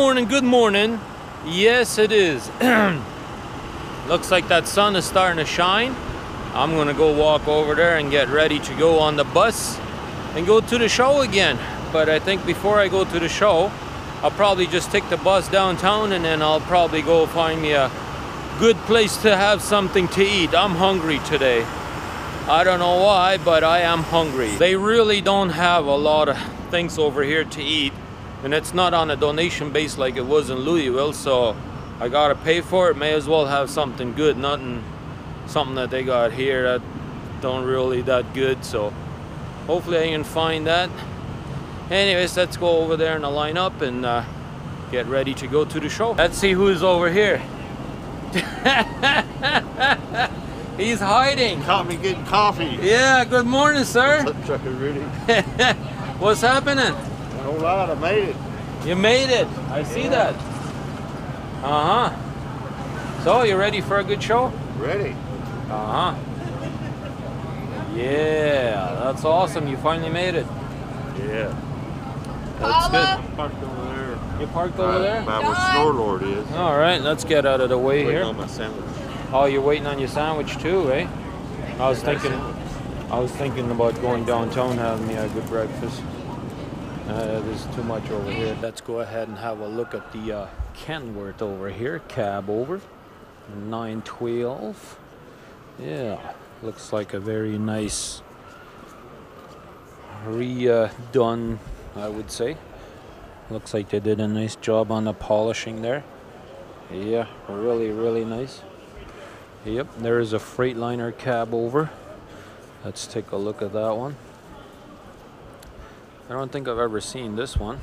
morning, good morning. Yes, it is. Looks like that sun is starting to shine. I'm gonna go walk over there and get ready to go on the bus and go to the show again. But I think before I go to the show, I'll probably just take the bus downtown and then I'll probably go find me a good place to have something to eat. I'm hungry today. I don't know why, but I am hungry. They really don't have a lot of things over here to eat and it's not on a donation base like it was in Louisville so I gotta pay for it. May as well have something good nothing something that they got here that don't really that good so hopefully I can find that. Anyways let's go over there in the lineup and uh, get ready to go to the show. Let's see who's over here. He's hiding. Caught me getting coffee. yeah good morning sir. Trucker Rudi. what's happening whole lot. I made it. You made it. I see that. Uh huh. So, you ready for a good show? Ready. Uh huh. Yeah, that's awesome. You finally made it. Yeah. That's Paula? Parked over there. good. You parked over there? By where Snorelord is. All right, let's get out of the way Waiting here. on my sandwich. Oh, you're waiting on your sandwich too, eh? I was thinking, I was thinking about going downtown having me a good breakfast. Uh, there's too much over here. Let's go ahead and have a look at the uh, Kenworth over here. Cab over, 912. Yeah, looks like a very nice redone, I would say. Looks like they did a nice job on the polishing there. Yeah, really, really nice. Yep, there is a Freightliner cab over. Let's take a look at that one. I don't think I've ever seen this one.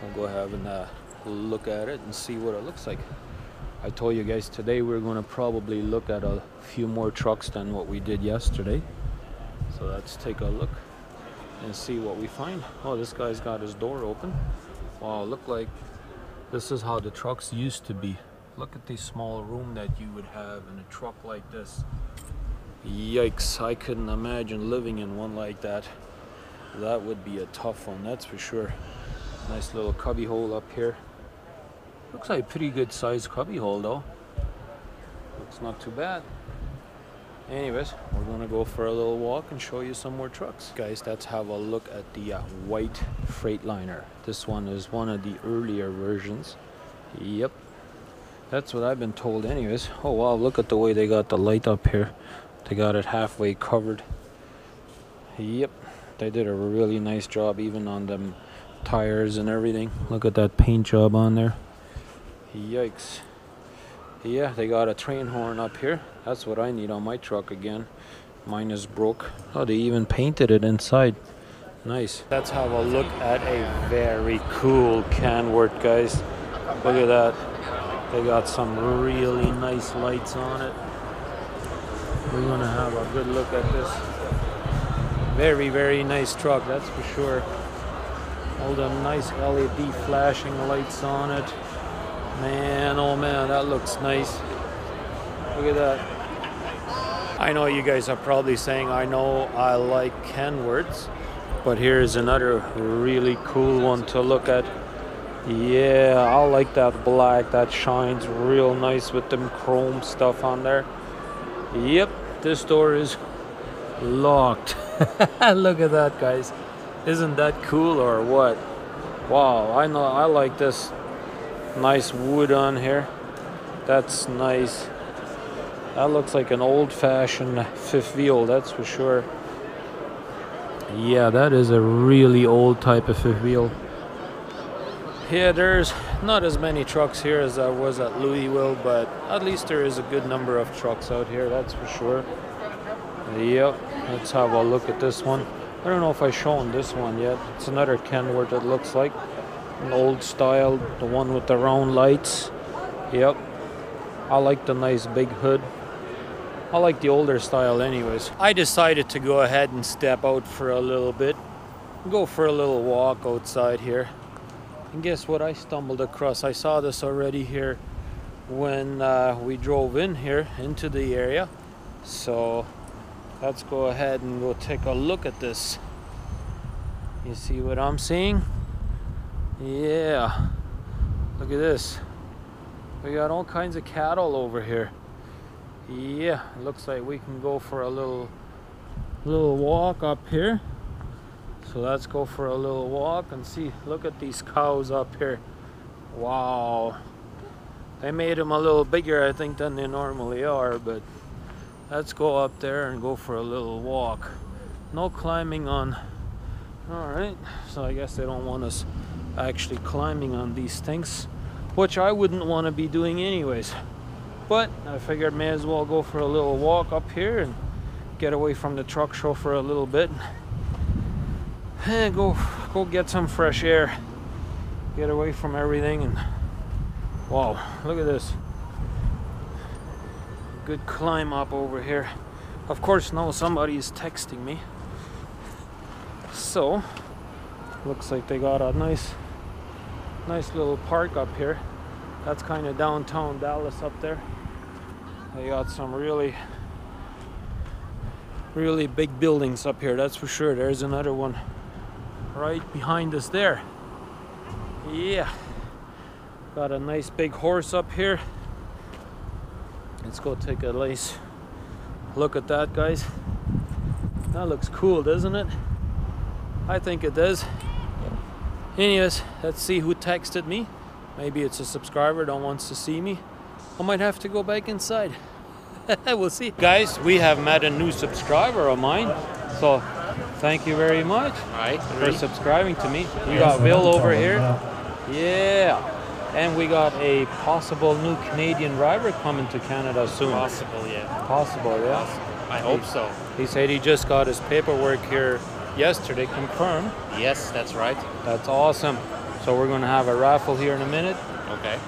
I'll go ahead and uh, look at it and see what it looks like. I told you guys today we're going to probably look at a few more trucks than what we did yesterday. So let's take a look and see what we find. Oh, this guy's got his door open. Wow, look like this is how the trucks used to be. Look at the small room that you would have in a truck like this. Yikes, I couldn't imagine living in one like that. That would be a tough one, that's for sure. Nice little cubby hole up here. Looks like a pretty good sized cubby hole though. Looks not too bad. Anyways, we're gonna go for a little walk and show you some more trucks. Guys, let's have a look at the uh, white Freightliner. This one is one of the earlier versions. Yep. That's what I've been told anyways. Oh wow, look at the way they got the light up here. They got it halfway covered. Yep. They did a really nice job even on them tires and everything. Look at that paint job on there. Yikes. Yeah, they got a train horn up here. That's what I need on my truck again. Mine is broke. Oh, they even painted it inside. Nice. Let's have a look at a very cool Kenworth, guys. Look at that. They got some really nice lights on it. We're gonna have a good look at this. Very, very nice truck, that's for sure. All the nice LED flashing lights on it. Man, oh man, that looks nice. Look at that. I know you guys are probably saying, I know I like Kenworths, but here's another really cool one to look at. Yeah, I like that black. That shines real nice with them chrome stuff on there. Yep, this door is locked. Look at that, guys. Isn't that cool or what? Wow, I know I like this nice wood on here. That's nice. That looks like an old-fashioned fifth wheel, that's for sure. Yeah, that is a really old type of fifth wheel. Yeah, there's not as many trucks here as there was at Louisville, but at least there is a good number of trucks out here, that's for sure. Yep, let's have a look at this one. I don't know if I've shown this one yet. It's another Kenworth it looks like. An old style, the one with the round lights. Yep. I like the nice big hood. I like the older style anyways. I decided to go ahead and step out for a little bit. Go for a little walk outside here. And guess what I stumbled across? I saw this already here when uh, we drove in here into the area. So let's go ahead and go take a look at this. You see what I'm seeing? Yeah. Look at this. We got all kinds of cattle over here. Yeah, looks like we can go for a little little walk up here. So let's go for a little walk and see. Look at these cows up here. Wow. They made them a little bigger, I think, than they normally are, but let's go up there and go for a little walk. No climbing on. All right, so I guess they don't want us actually climbing on these things, which I wouldn't want to be doing anyways. But I figured may as well go for a little walk up here and get away from the truck show for a little bit. And go go get some fresh air. Get away from everything and wow, look at this. Good climb up over here. Of course now somebody is texting me. So looks like they got a nice nice little park up here. That's kind of downtown Dallas up there. They got some really really big buildings up here, that's for sure. There's another one right behind us there. Yeah. Got a nice big horse up here. Let's go take a nice look at that, guys. That looks cool, doesn't it? I think it does. Anyways, let's see who texted me. Maybe it's a subscriber that wants to see me. I might have to go back inside. we'll see. Guys, we have met a new subscriber of mine. So thank you very much Right. for subscribing to me. We got Will over here. Yeah. And we got a possible new Canadian driver coming to Canada soon. Possible, yeah. Possible, yeah. I hope so. He said he just got his paperwork here yesterday confirmed. Yes, that's right. That's awesome. So we're going to have a raffle here in a minute. Okay.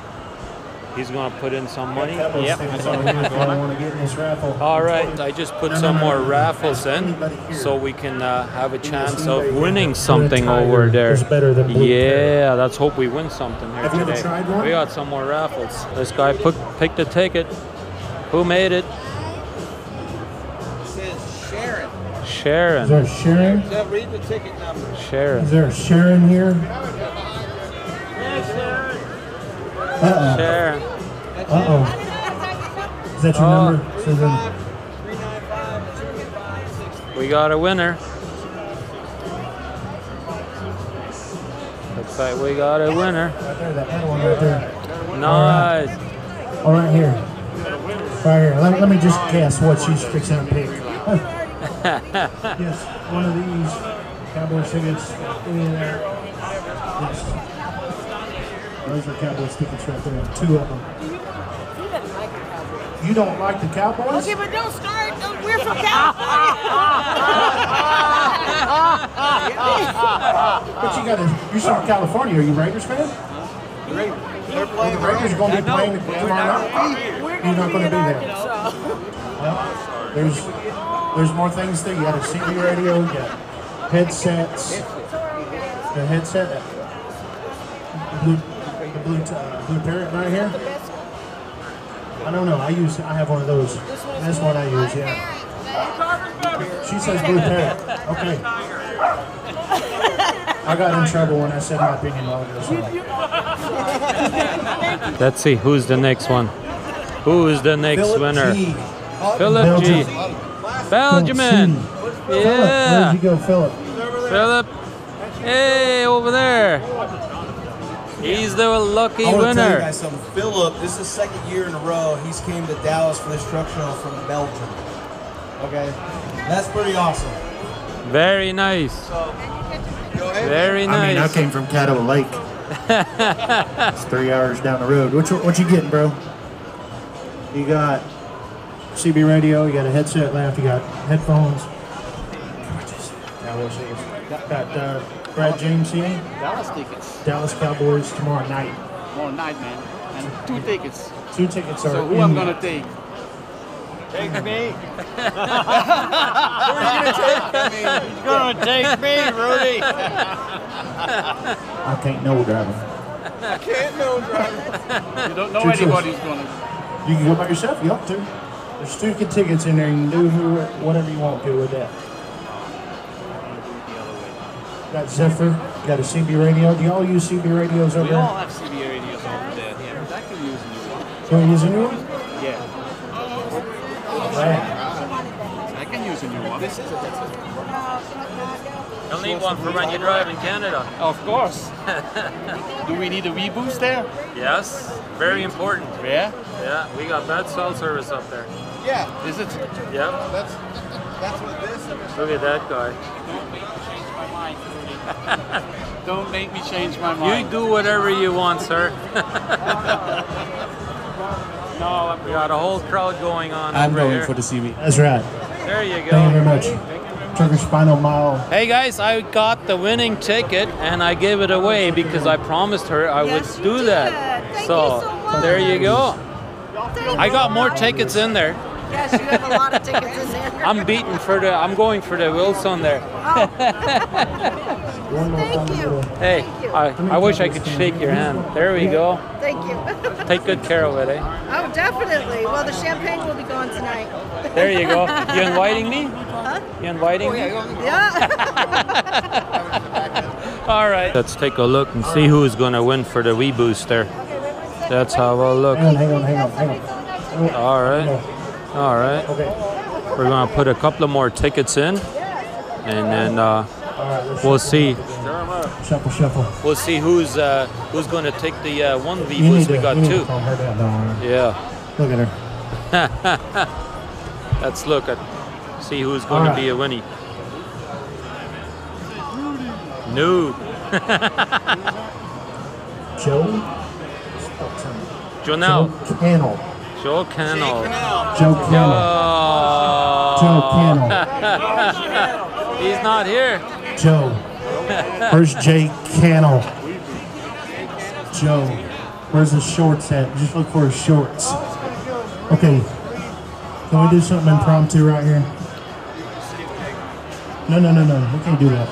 He's going to put in some money. Yep. Yep. want to get in this raffle. All right, I just put No, no, some more raffles in so we can uh, have a chance of winning something over there. is better than Blue Yeah, let's hope we win something here Have you ever today. We got some more raffles. This guy put, picked a ticket. Who made it? says Sharon. Is Sharon. there a Sharon? Read the ticket number. Is there a Sharon here? Uh Sharon. That's oh. Uh oh. Is that your Oh. number? We got a winner. Looks like we got a winner. right there, that one right there. Nice. Oh, right here. Right here. Let, let me just guess what she's fixing to pick. yes, one of these Cowboys tickets. Yes. Those are Cowboys tickets right there. Two of them. You don't like the Cowboys? Okay, but don't start. Don't, we're from California. But you got to. You're from California. Are you Raiders fan? They're playing The Raiders are going to be playing tomorrow night. We're You're not going to be there. Well, there's there's more things there. You got a CB radio, you got headsets, the headset, the blue, the uh, BlueParrott right here. I don't know. I use. I have one of those. That's what I use. Yeah. She says BlueParrott. Okay. I got in trouble when I said my opinion while ago. so- Let's see who's the next one. Who's the next Philip winner? G. Philip G. Belgium. Belgian. Yeah. Where'd you go, Philip? Philip. Hey, over there. He's the lucky I want to tell you winner. guys something. Philip, this is the second year in a row he's came to Dallas for this truck show from Belgium. Okay, that's pretty awesome. Very nice. Very nice. I mean, I came from Caddo Lake. it's three hours down the road. What you, what you getting, bro? You got CB radio. You got a headset left. You got headphones. Cowboys tickets. Got, got uh, Brad James here. Dallas tickets. Dallas Cowboys tomorrow night. Tomorrow night, man. And two tickets. Two tickets are. So who in- I'm gonna take? Take me. He's gonna take me, Rudi. I can't know driving. I can't no driver. You don't know Two choices. anybody's gonna. You can go by yourself. You ought to. There's two tickets in there. You can do who, whatever you want to with that. Got Zephyr. Got a CB radio. Do y'all use CB radios over We there? all have CB radios over there. yeah. I Can we use a new one? Yeah. Right. I can use a new one. This is You'll need one for when you drive in Canada. Of course. Do we need a weBoost there? Yes, very important. Yeah. Yeah, we got bad cell service up there. Yeah, Is it? Yeah, that's that's what this is. look at that guy. Don't make me change my mind. Don't make me change my mind. You do whatever you want, sir. No, I'm We got a whole crowd going on I'm over going here. for the CB. That's right. There you go. Thank you very much. Truckers Final Mile. Hey guys, I got the winning ticket and I gave it away because I promised her I Yes, would do did. that. Thank so, you so much. there you go. Thank I got more tickets in there. Yes, you have a lot of tickets in there. I'm beating for the. I'm going for the Wilson there. More Thank you. Hey, Thank you. I, I wish I could shake your hand. There we go. Thank you. Take good care of it, eh? Oh, definitely. Well, the champagne will be gone tonight. There you go. You inviting me? You inviting me? Yeah. All right. Let's take a look and see who's going to win for the wee booster. Let's have a look. Hang on, hang on, hang on. All right. All right. Okay. We're going to put a couple of more tickets in and then uh, right, we'll see. shuffle, shuffle. We'll see who's uh, who's going to take the uh, one V We got you need to two. down. Yeah. Look at her. Let's look at see who's going All to be a winnie. No. Joe? Jonelle. Joe Canell. Joe Canell. Joe Canell. Joe. Canell. He's not here. Joe. Where's Jay Canell? Joe. Where's his shorts at? Just look for his shorts. Okay. Can we do something impromptu right here? No, no, no, no. We can't do that.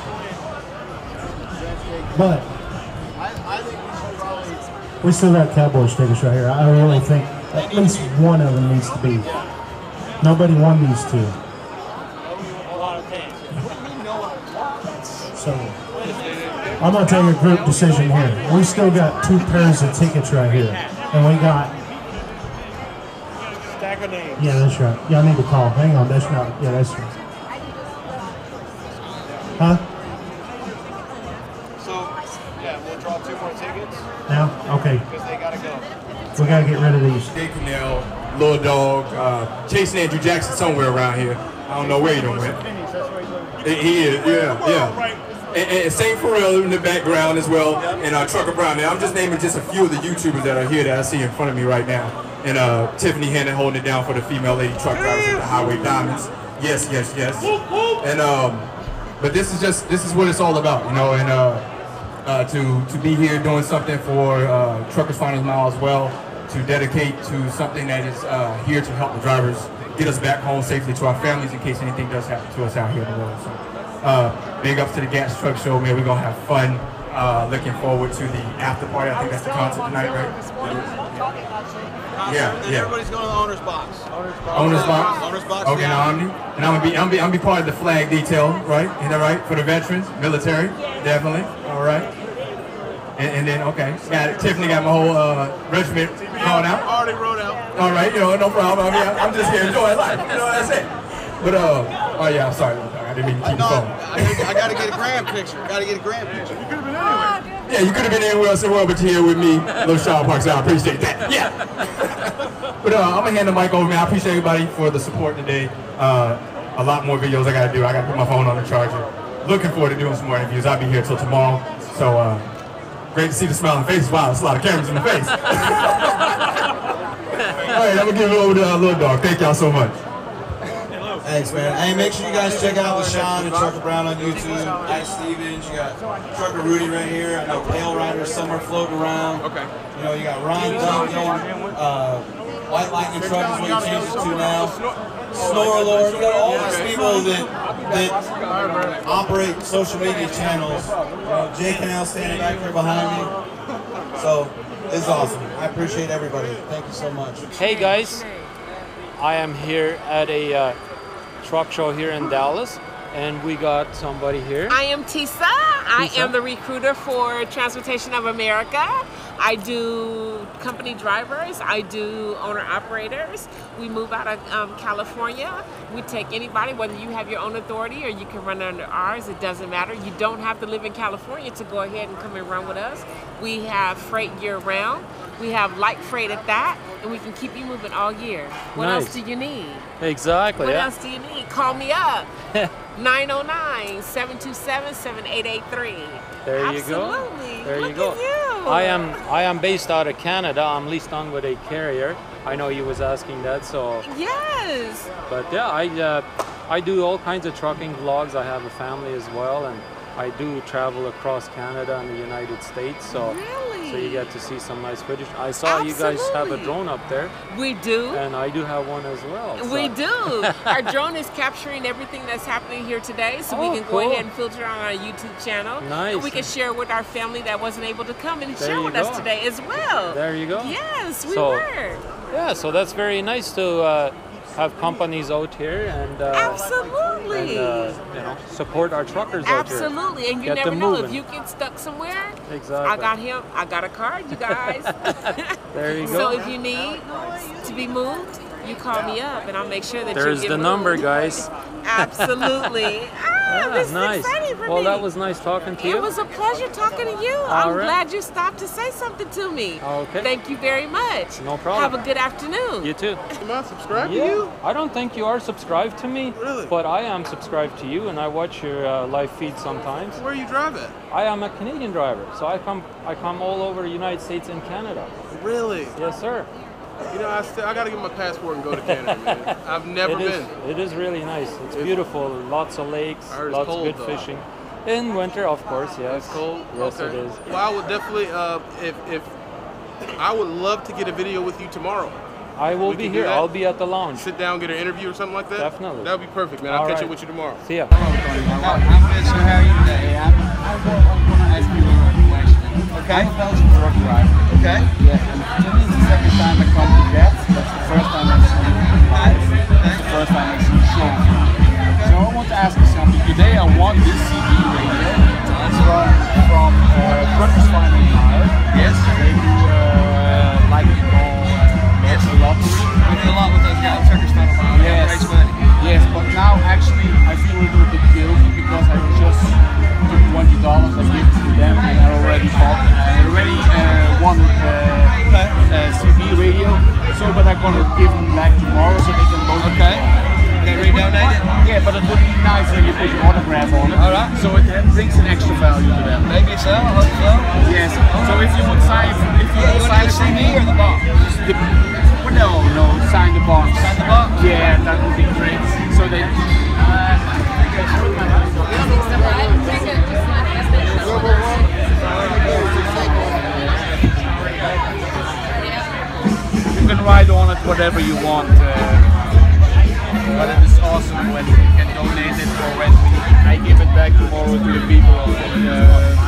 But we still got Cowboy stickers right here. I really think at least one of them needs to be. Nobody won these two. So I'm gonna take a group decision here. We still got two pairs of tickets right here, and we got. Yeah, that's right. I need to call. Hang on, that's not. Yeah, that's right. Huh? Gotta get rid of these. Jay Canell, Lil Dawg, uh, chasing Andrew Jackson somewhere around here. I don't know where he done went. He- is, yeah, yeah. And, and Saint Pharrell in the background as well, and uh, Trucker Brown. Now I'm just naming just a few of the YouTubers that are here that I see in front of me right now. And uh, Tiffany Hannon holding it down for the female lady truck drivers at the Highway Diamonds. Yes, yes, yes. And um, but this is just this is what it's all about, you know. And uh, uh, to to be here doing something for uh, Truckers Finals Mile as well, to dedicate to something that is uh, here to help the drivers get us back home safely to our families in case anything does happen to us out here in the road. So, uh, big ups to the GATS Truck Show, man. We're gonna have fun. Uh, looking forward to the after party. I think that's the concert tonight, right? Yeah, Then yeah. everybody's going to the owner's box. Owner's box. Owner's box. Okay, now I'm and I'm gonna be I'm be I'm gonna be part of the flag detail, right? Is that right? For the veterans, military, definitely. All right. And, and then okay, got it. Tiffany got my whole uh, regiment going out. Already wrote out. All right, you know, no problem. I mean, I'm just here enjoying life. You know what I'm saying? But uh, oh yeah, I'm sorry. I didn't mean to keep No, the phone. I, gotta- I gotta get a gram picture. Gotta get a gram picture. You could have been anywhere. Yeah, you could have been anywhere else in the world, but you're here with me, Little Shaw Park. So I appreciate that. Yeah. but uh, I'm gonna hand the mic over, man. I appreciate everybody for the support today. Uh, a lot more videos I gotta do. I gotta put my phone on the charger. Looking forward to doing some more interviews. I'll be here till tomorrow. So uh, great to see the smiling faces. Wow, there's a lot of cameras in the face. All right, I'm gonna give it over to uh, Little Dawg. Thank y'all so much. Thanks, man. Hey, make sure you guys check out LaShawn and Trucker Brown on YouTube. Ike Stephens, you got Trucker Rudi right here. I know Pale Rider somewhere floating around. Okay. You know, you got Ron Duncan, uh, White Lightning Truck is what he changed it to now. Snorelord, you got all these people that that operate social media channels. You know, Jay Canell standing back here behind me. So, it's awesome. I appreciate everybody. Thank you so much. Hey guys, I am here at a uh, truck show here in Dallas, and we got somebody here. I am Tisa. I am the recruiter for Transportation of America. I do company drivers. I do owner operators. We move out of um, California. We take anybody, whether you have your own authority or you can run under ours. It doesn't matter. You don't have to live in California to go ahead and come and run with us. We have freight year round. We have light freight at that, and we can keep you moving all year. What else do you need? Exactly. What yeah. else do you need? Call me up. 909-727-7883. There you go. Absolutely. There Look you go. At you. I am I am based out of Canada. I'm leased on with a carrier. I know you was asking that, so Yes. but yeah, I uh, I do all kinds of trucking vlogs. I have a family as well, and I do travel across Canada and the United States. So so you get to see some nice footage. I saw you guys have a drone up there, We do. and I do have one as well. We do. Our drone is capturing everything that's happening here today, so Oh, we can go ahead and filter on our YouTube channel. Nice. And we can share with our family that wasn't able to come and There share with us today as well. There you go. Yes, we So- were. Yeah, so that's very nice to uh, have companies out here and uh, Absolutely. and uh, you know support our truckers out here. Absolutely, and you Get never know if you get stuck somewhere. Exactly. I got him. I got a card, you guys. There you go So if you need to be moved, you call me up, and I'll make sure that you're there. There's you the number, moved. guys. Absolutely. ah, Yeah, this is nice. exciting for well, me. that was nice talking to you. It was a pleasure talking to you. All I'm right. glad you stopped to say something to me. Okay. Thank you very much. No problem. Have a good afternoon. You too. Am I subscribed Yeah, to you? I don't think you are subscribed to me. Really? But I am subscribed to you, and I watch your uh, live feed sometimes. Where you drive at? I am a Canadian driver, so I come I come all over the United States and Canada. Really? Yes, sir. You know, I still I gotta get my passport and go to Canada, man. I've never It is. been. It is really nice. It's It's- beautiful. Lots of lakes. I heard it's Lots cold, of good though. fishing. In winter, of course. Yes. It's cold. Yes, okay. it is. Well, I would definitely, uh, if if I would love to get a video with you tomorrow. I will We be here. I'll be at the lounge. Sit down, get an interview or something like that. Definitely. That would be perfect, man. I'll All catch right. up with you tomorrow. See ya. I'm good, sir. How are you today? I'm, I want to ask you a question. Okay. I'm a Belgian truck driver. Okay. Yeah. This is the second time I come to GATS. That's the first time seen you live. That's the first time seen you show. So I want to ask you something. Today I won this CB radio. It's from, from uh, Truckers Final Mile. Yes. They do uh, like uh, yes. lottery. We do a lot with those guys, Truckers Final Mile. Yes. Yes, but now actually I feel The, no, no, sign the box. Sign the box? Yeah, that would be great. So they You can ride on it whatever you want. Uh, but it is awesome when you can donate it or when I give it back tomorrow to the people of uh,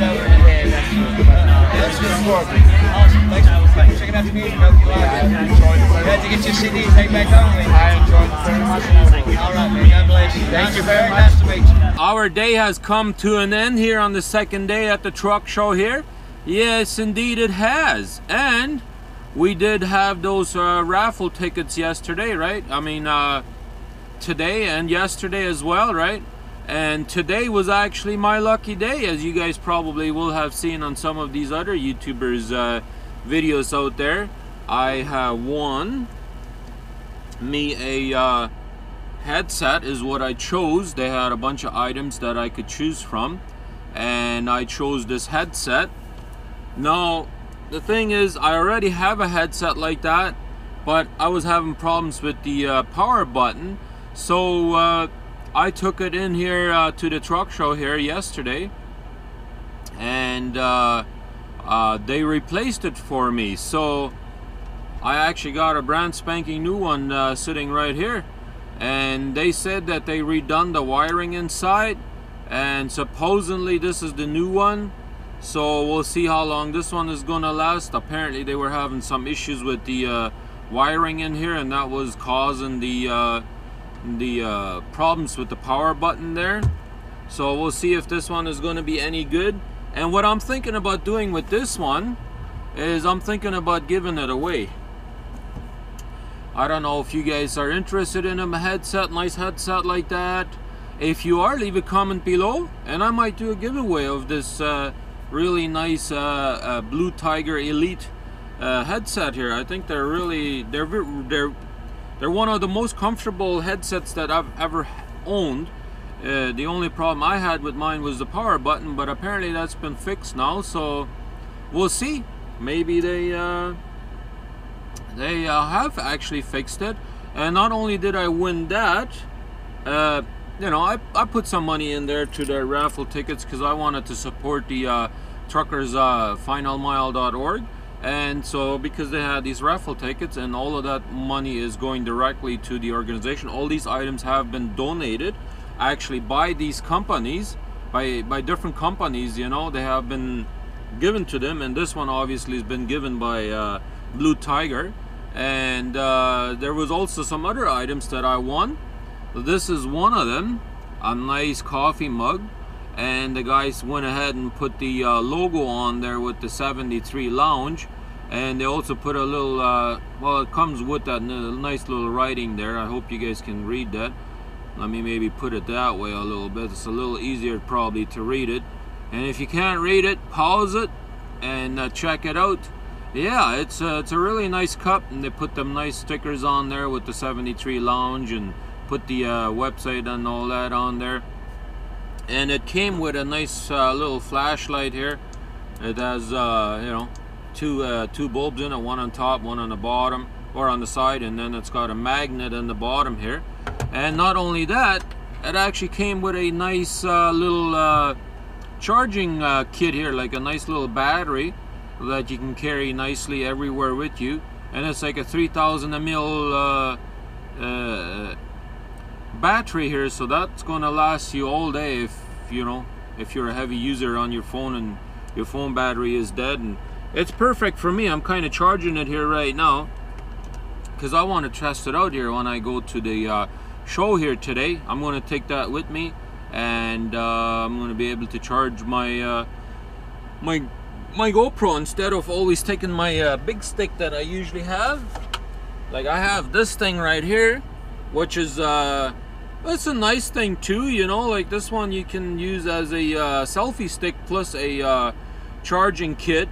That's just working. Awesome. Thanks for checking out the music. Hope you like it. I enjoyed it. You had to get your CD and take back home. I enjoyed it very much. All right, man. God bless you. Thank you very much. Nice to meet you. Our day has come to an end here on the second day at the truck show here. Yes, indeed it has. And we did have those uh, raffle tickets yesterday, right? I mean, uh, today and yesterday as well, right? And today was actually my lucky day, as you guys probably will have seen on some of these other YouTubers' uh, videos out there. I have won me a uh, headset is what I chose. They had a bunch of items that I could choose from, and I chose this headset. Now, the thing is, I already have a headset like that, but I was having problems with the uh, power button, so uh, I took it in here uh, to the truck show here yesterday, and uh, uh, they replaced it for me. So I actually got a brand spanking new one uh, sitting right here. And they said that they redone the wiring inside. And supposedly this is the new one. So we'll see how long this one is gonna last. Apparently they were having some issues with the uh, wiring in here and that was causing the uh, the uh, problems with the power button there. So we'll see if this one is going to be any good. And what I'm thinking about doing with this one is I'm thinking about giving it away. I don't know if you guys are interested in a headset nice headset like that. If you are leave a comment below and I might do a giveaway of this uh, really nice uh, uh, Blue Tiger Elite uh, headset here. I think they're really they're they're they're one of the most comfortable headsets that I've ever owned. Uh, the only problem I had with mine was the power button, but apparently that's been fixed now. So we'll see. Maybe they uh, they uh, have actually fixed it. And not only did I win that, uh, you know, I, I put some money in there to the raffle tickets because I wanted to support the uh, truckers uh, finalmile.org and so because they had these raffle tickets and all of that money is going directly to the organization all these items have been donated actually by these companies by by different companies you know they have been given to them. And this one obviously has been given by uh, Blue Tiger. And uh, there was also some other items that I won. This is one of them a nice coffee mug. And the guys went ahead and put the uh, logo on there with the 73 lounge and they also put a little uh, well it comes with that nice little writing there. I hope you guys can read that. Let me maybe put it that way a little bit. It's a little easier probably to read it. And if you can't read it pause it and uh, check it out. Yeah it's a, it's a really nice cup and they put them nice stickers on there with the 73 lounge and put the uh, website and all that on there. And it came with a nice uh, little flashlight here. It has uh, you know two uh, two bulbs in it one on top one on the bottom or on the side and then it's got a magnet in the bottom here. And not only that it actually came with a nice uh, little uh, charging uh, kit here like a nice little battery that you can carry nicely everywhere with you. And it's like a 3000 ml battery here so that's gonna last you all day if you know if you're a heavy user on your phone and your phone battery is dead and it's perfect for me. I'm kind of charging it here right now. Because I want to test it out here when I go to the uh, show here today. I'm going to take that with me and uh, I'm going to be able to charge my uh, my my GoPro instead of always taking my uh, big stick that I usually have. Like I have this thing right here which is uh, it's a nice thing too, you know, like this one you can use as a uh, selfie stick plus a charging kit.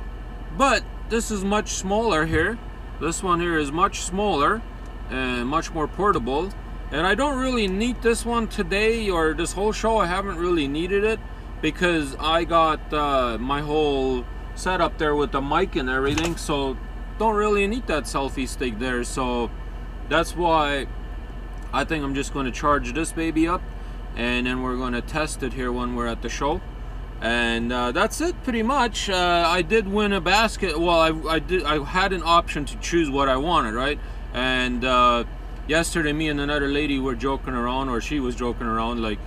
But this is much smaller here. This one here is much smaller and much more portable. And I don't really need this one today or this whole show. I haven't really needed it because I got uh, my whole setup there with the mic and everything. So don't really need that selfie stick there. So that's why I think I'm just going to charge this baby up and then we're going to test it here when we're at the show and uh, that's it pretty much. Uh, I did win a basket well I, I did I had an option to choose what I wanted right? And uh, yesterday me and another lady were joking around or she was joking around like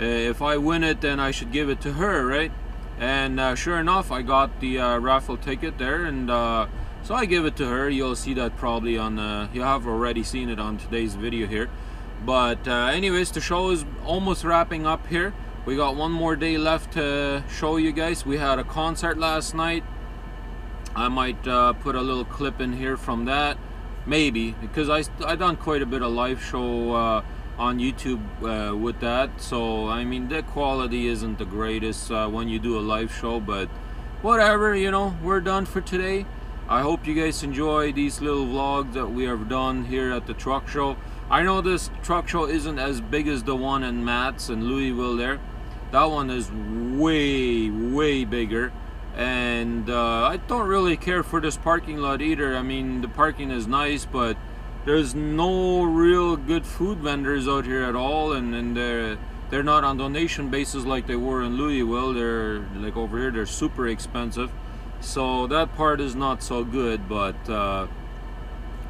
uh, if I win it then I should give it to her right? And uh, sure enough I got the uh, raffle ticket there and so I give it to her. You'll see that probably on you have already seen it on today's video here. But anyways the show is almost wrapping up here we got one more day left to show you guys. We had a concert last night. I might uh, put a little clip in here from that. Maybe because I, I done quite a bit of live show uh, on YouTube uh, with that. So I mean the quality isn't the greatest uh, when you do a live show but whatever you know we're done for today. I hope you guys enjoy these little vlogs that we have done here at the truck show. I know this truck show isn't as big as the one in MATS in Louisville there. That one is way, way bigger. And uh, I don't really care for this parking lot either. I mean, the parking is nice, but there's no real good food vendors out here at all. And, and they're, they're not on donation basis like they were in Louisville. They're like over here, they're super expensive. So that part is not so good, but uh,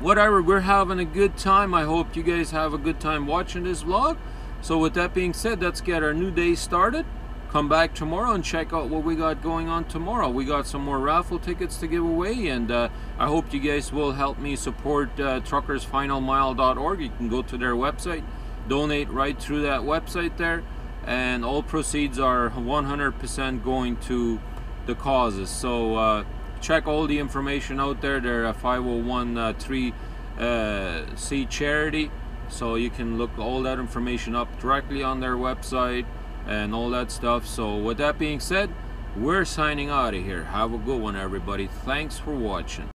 whatever we're having a good time i hope you guys have a good time watching this vlog so with that being said let's get our new day started come back tomorrow and check out what we got going on tomorrow. We got some more raffle tickets to give away, and uh, I hope you guys will help me support uh, truckersfinalmile.org. You can go to their website, donate right through that website there, and all proceeds are 100% going to the causes. So uh, check all the information out there. They're a 501c uh, C charity, so you can look all that information up directly on their website and all that stuff. So with that being said, we're signing out of here. Have a good one, everybody. Thanks for watching.